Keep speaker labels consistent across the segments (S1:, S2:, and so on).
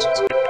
S1: just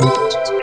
S1: Thank